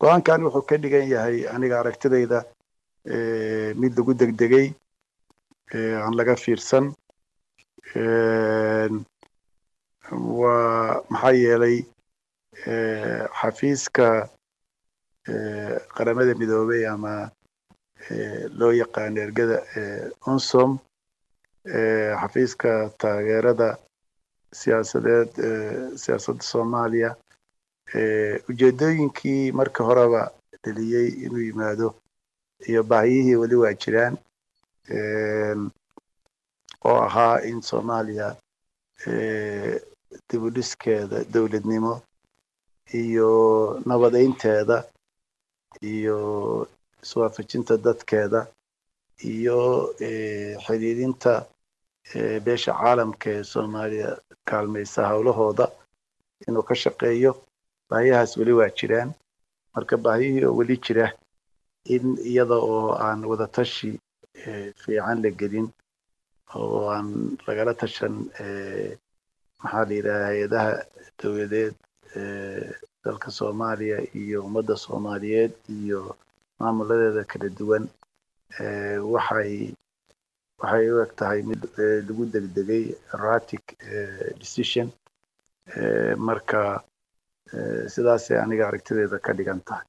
go'aankan wuxuu ka dhigan yahay aniga aragtidayda mid lagu degdegay aan laga fiirsan waa maxaa yeelay xafiiska qaramada midoobey ama loo yaqaano ergada unsom xafiiska taageerada siyaasadeed siyaasadda soomaaliya ujeedooyinkii marka horeba dheliyey inuu yimaado iyo baahiyihii weli waa jiraan oo ahaa in soomaaliya dibudhiskeeda dowladnimo iyo nabadeynteeda iyo iswaafajinta dadkeeda iyo xidhiidinta beesha caalamka ee soomaaliya kaalmaysa howlahooda inuu ka shaqeeyo baahiyahaas weli waa jiraan. Marka baahiyihii oo weli jira in iyada oo aan wadatashi fiican la gelin oo aan lagala tashan maxaa la yidhaha hay'adaha dowladeed dalka soomaaliya iyo ummadda soomaaliyeed iyo maamuladeeda kala duwan waxay waxay u eg tahay mid lagu degdegay erratic decision marka sidaasay aniga aragtideeda ka dhigan tahay